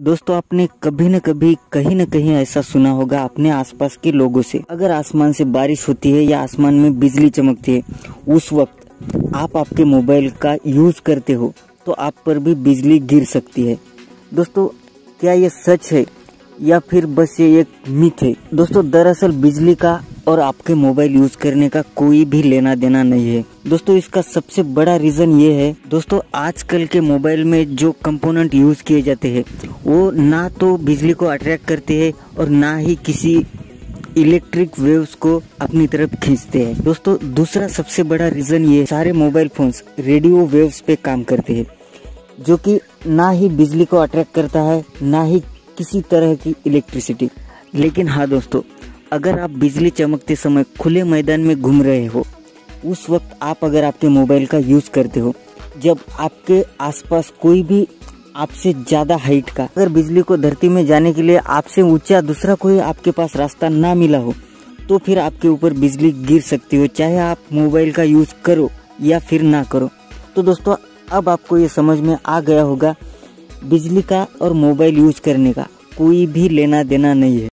दोस्तों, आपने कभी न कभी, कहीं न कहीं ऐसा सुना होगा अपने आसपास के लोगों से। अगर आसमान से बारिश होती है या आसमान में बिजली चमकती है, उस वक्त आप आपके मोबाइल का यूज़ करते हो तो आप पर भी बिजली गिर सकती है। दोस्तों, क्या ये सच है या फिर बस ये एक मिथ है? दोस्तों, दरअसल बिजली का और आपके मोबाइल यूज़ करने का कोई भी लेना देना नहीं है। दोस्तों, इसका सबसे बड़ा रीजन ये है, दोस्तों, आजकल के मोबाइल में जो कंपोनेंट यूज़ किए जाते हैं, वो ना तो बिजली को अट्रैक्ट करते हैं और ना ही किसी इलेक्ट्रिक वेव्स को अपनी तरफ़ खींचते हैं। दोस्तों, दूसरा सबसे बड़ा रीजन ये सारे मोबाइल फोन्स रेडियो वेव्स पे काम करते हैं, जो कि ना ही बिजली को अट्रैक्ट करता है, ना ही किसी तरह की इलेक्ट्रिसिटी। लेकिन हाँ दोस्तों अगर आप बिजली चमकते समय खुले मैदान में घूम रहे हो, उस वक्त आप अगर आपके मोबाइल का यूज़ करते हो, जब आपके आसपास कोई भी आपसे ज़्यादा हाइट का, अगर बिजली को धरती में जाने के लिए आपसे ऊँचा दूसरा कोई आपके पास रास्ता ना मिला हो तो फिर आपके ऊपर बिजली गिर सकती हो, चाहे आप मोबाइल का यूज़ करो या फिर ना करो। तो दोस्तों, अब आपको ये समझ में आ गया होगा, बिजली का और मोबाइल यूज़ करने का कोई भी लेना देना नहीं है।